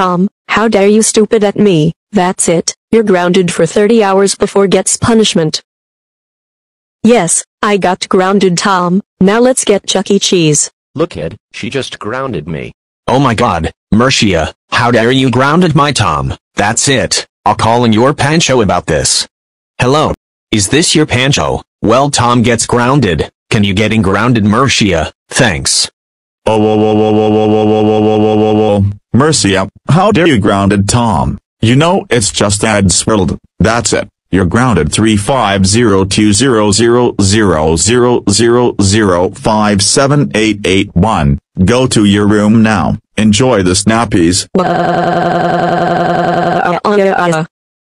Tom, how dare you stupid at me, that's it, you're grounded for 30 hours before gets punishment. Yes, I got grounded Tom, now let's get Chuck E. Cheese. Look kid, she just grounded me. Oh my god, Mercia, how dare you grounded my Tom, that's it, I'll call in your Pancho about this. Hello. Is this your Pancho? Well Tom gets grounded, can you getting grounded Mercia, thanks. Oh, whoa, whoa, whoa, whoa, whoa, Mercia, how dare you grounded Tom? You know it's just ad swirled. That's it. You're grounded 3502000000578881. Go to your room now. Enjoy the snappies. Uh, uh, uh, uh,